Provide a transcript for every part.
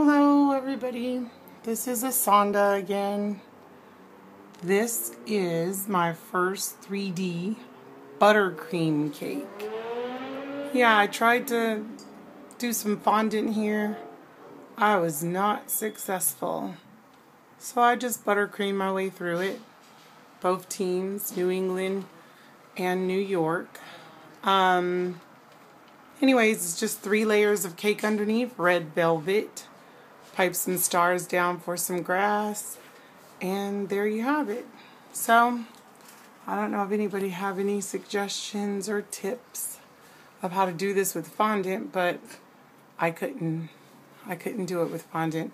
Hello everybody, this is Asonda again. This is my first 3D buttercream cake. Yeah, I tried to do some fondant here. I was not successful. So I just buttercream my way through it. Both teams, New England and New York. Um, anyways, it's just three layers of cake underneath, red velvet pipe some stars down for some grass, and there you have it. So, I don't know if anybody have any suggestions or tips of how to do this with fondant, but I couldn't, I couldn't do it with fondant.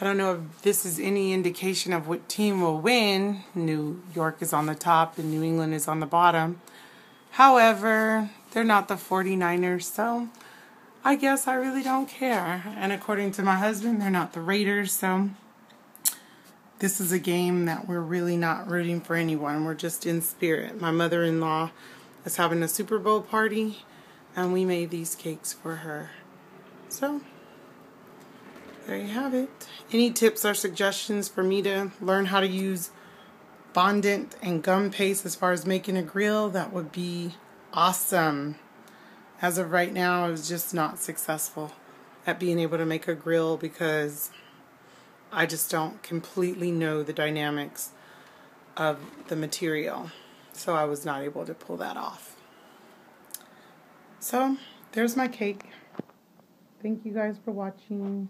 I don't know if this is any indication of what team will win. New York is on the top and New England is on the bottom. However, they're not the 49ers, so I guess I really don't care. And according to my husband, they're not the Raiders, so this is a game that we're really not rooting for anyone. We're just in spirit. My mother-in-law is having a Super Bowl party, and we made these cakes for her. So, there you have it. Any tips or suggestions for me to learn how to use fondant and gum paste as far as making a grill? That would be awesome as of right now, I was just not successful at being able to make a grill because I just don't completely know the dynamics of the material. So I was not able to pull that off. So there's my cake. Thank you guys for watching.